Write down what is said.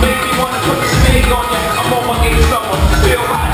Make me wanna put the spade on ya. I'm on my eighth summer. Feel hot,